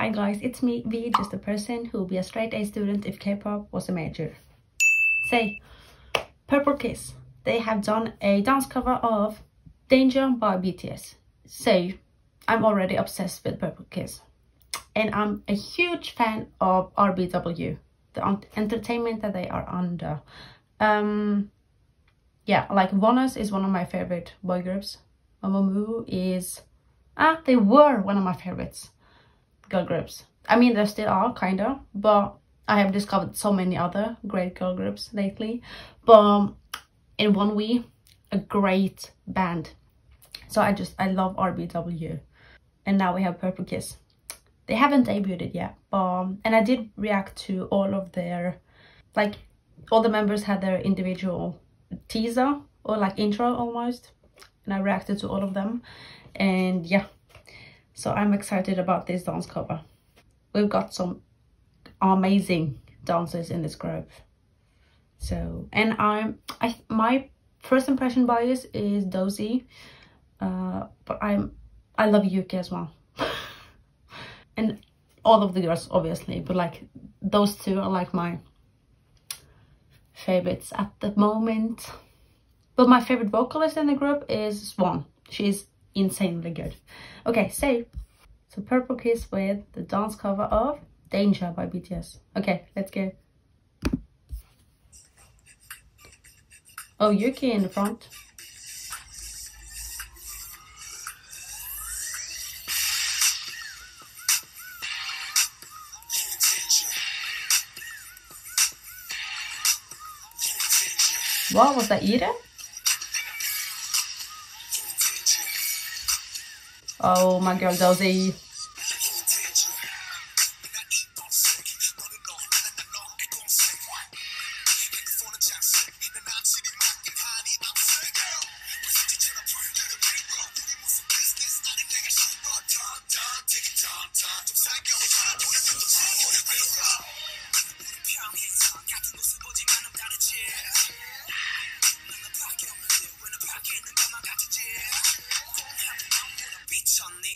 Hi guys, it's me, V, just a person who will be a straight A student if K-pop was a major. Say, Purple Kiss. They have done a dance cover of Danger by BTS. Say, I'm already obsessed with Purple Kiss. And I'm a huge fan of RBW, the entertainment that they are under. Um, yeah, like ONEUS is one of my favorite boy groups. Mamamoo is, ah, they were one of my favorites girl groups. I mean, there still are, kind of, but I have discovered so many other great girl groups lately. But um, in ONEWE a great band. So I just, I love RBW. And now we have Purple Kiss. They haven't debuted yet, but, um, and I did react to all of their, like, all the members had their individual teaser or like intro almost. And I reacted to all of them. And yeah, so I'm excited about this dance cover. We've got some amazing dancers in this group. So, and I'm, I, my first impression bias is Dosie, uh, but I'm, I love Yuki as well. and all of the girls, obviously, but like those two are like my favorites at the moment. But my favorite vocalist in the group is Swan. She's insanely good. Okay, so, so Purple Kiss with the dance cover of Danger by BTS. Okay, let's go. Oh, Yuki in the front. What was that Eden? Oh, my girl Dosie.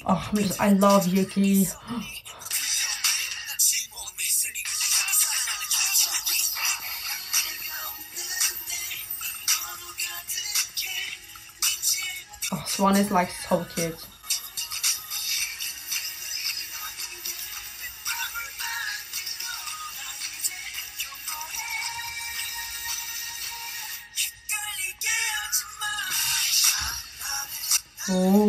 Oh, I love Yuki. Oh, Swan is like so cute. Oh.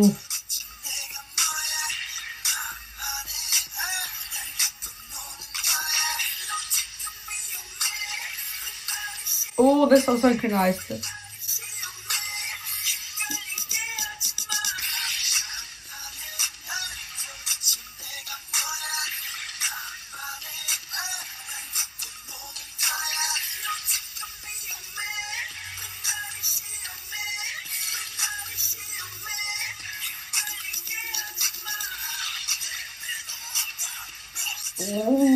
Oh, this is synchronized. Oh.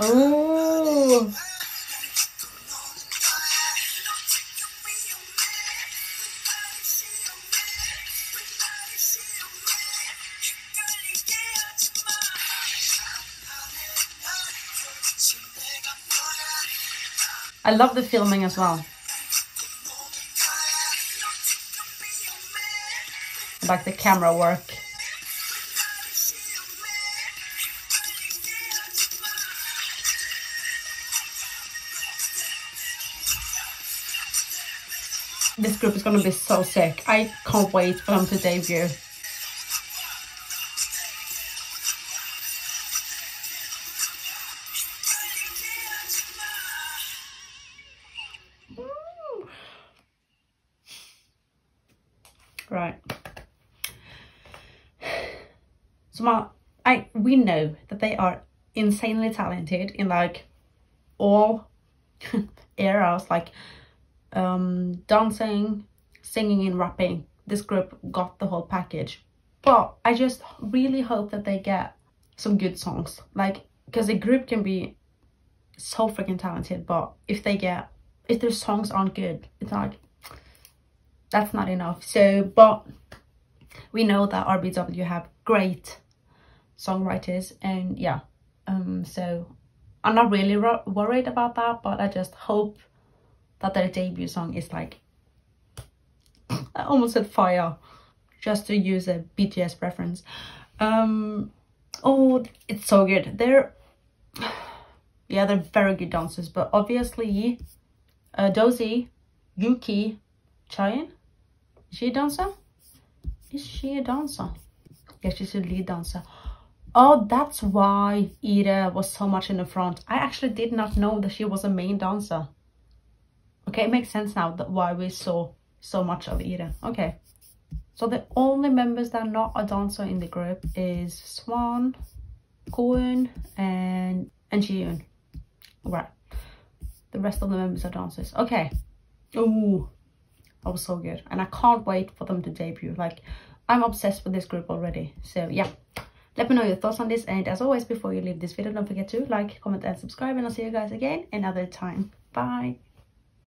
Oh. I love the filming as well. Like the camera work. This group is gonna be so sick. I can't wait for them to debut. Right. So my, I we know that they are insanely talented in like all eras, like um, dancing, singing and rapping. This group got the whole package. But I just really hope that they get some good songs. Like, because a group can be so freaking talented, but if they get, if their songs aren't good, it's like, that's not enough. So, but we know that RBW have great songwriters and yeah, um, so I'm not really worried about that, but I just hope that their debut song is like, I almost said fire, just to use a BTS reference. Um, oh, it's so good. They're, yeah, they're very good dancers, but obviously, uh, Dosie, Yuki, Chaein, is she a dancer? Is she a dancer? Yeah, she's a lead dancer. Oh, that's why Ida was so much in the front. I actually did not know that she was a main dancer. Okay, it makes sense now that why we saw so much of Ida. Okay. So the only members that are not a dancer in the group is Swan, Goeun, and and Jieun. Right. The rest of the members are dancers. Okay. Ooh. That was so good. And I can't wait for them to debut. Like, I'm obsessed with this group already. So, yeah. Let me know your thoughts on this. And as always, before you leave this video, don't forget to like, comment, and subscribe. And I'll see you guys again another time. Bye.